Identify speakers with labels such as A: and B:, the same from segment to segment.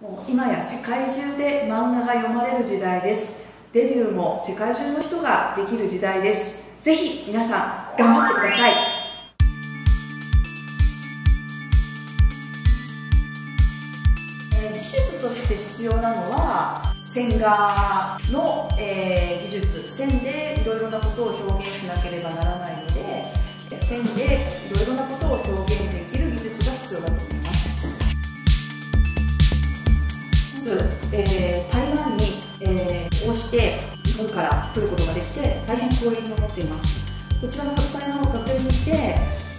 A: もう今や世界中で漫画が読まれる時代です。デビューも世界中の人ができる時代です。ぜひ皆さん頑張ってください。え技術として必要なのは線画の、えー、技術。えー、台湾に、えー、こうして日本から来ることができて大変光栄に思っています。こちらの国際の学園に来て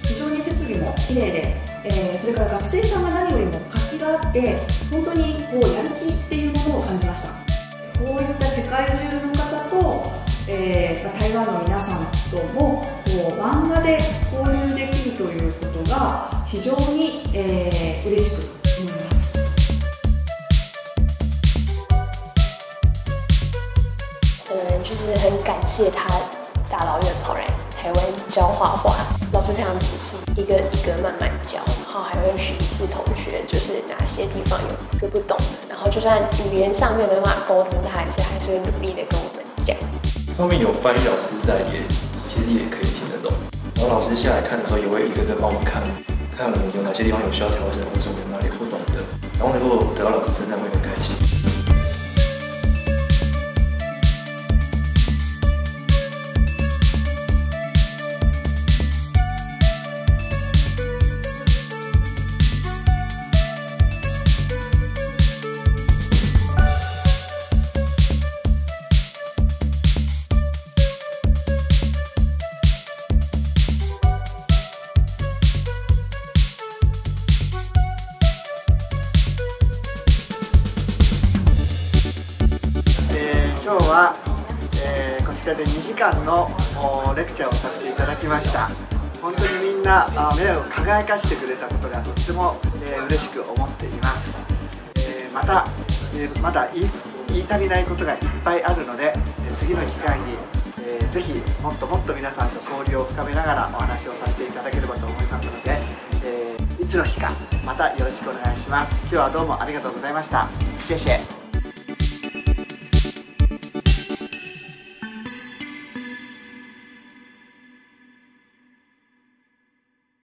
A: 非常に設備も綺麗で、えー、それから学生さんが何よりも活気があって本当にこうやる気っていうものを感じました。こういった世界中の方と、えー、台湾の皆さんともこう漫画で交流できるということが非常に、えー、
B: 很感谢他大老远跑来台湾教画画，老师非常仔细，一个一个慢慢教，然后还会巡视同学，就是哪些地方有个不懂，然后就算语言上面没办法沟通，他还是还是会努力的跟我们讲。
C: 后面有翻译老师在，也其实也可以听得懂。然后老师下来看的时候，也会一个个帮我们看，看我们有哪些地方有需要调整，或者我们哪里不懂的。然后如果得到老师称赞，会
D: 今日は、えー、こちらで2時間のレクチャーをさせていただきました。本当にみんな目を輝かしてくれたことがとっても、えー、嬉しく思っています、えー、また、えー、まだ言い言い足りないことがいっぱいあるので次の機会に、えー、ぜひもっともっと皆さんと交流を深めながらお話をさせていただければと思いますので、えいつの日かまたよろしくお願いします。今日はどうもありがとうございました。シェシェ